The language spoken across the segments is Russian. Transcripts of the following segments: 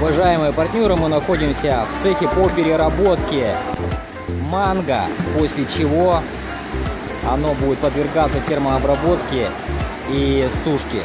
Уважаемые партнеры, мы находимся в цехе по переработке манго, после чего оно будет подвергаться термообработке и сушке.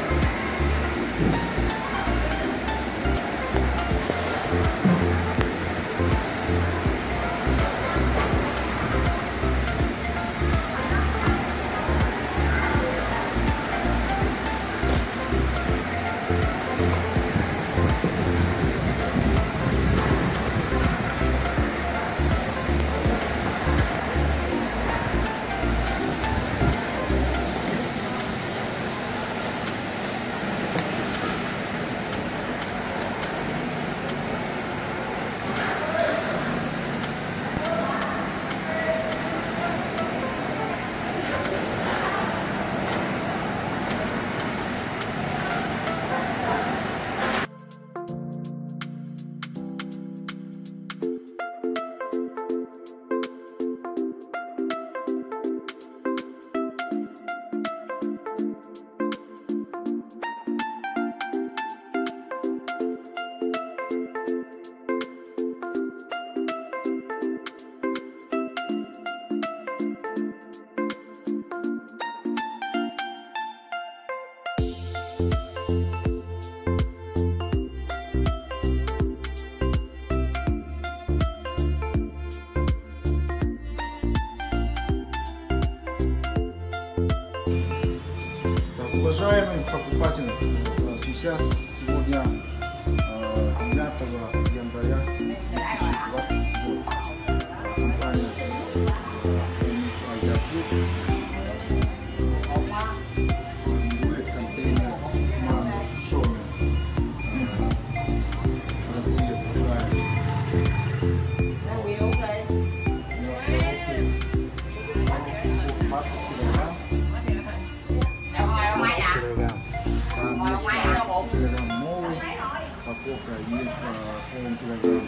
Так, уважаемый покупатель, э, сейчас сегодня э, 9 января 2020 год. Э, Компания Феникс Oprah is uh, home to everyone.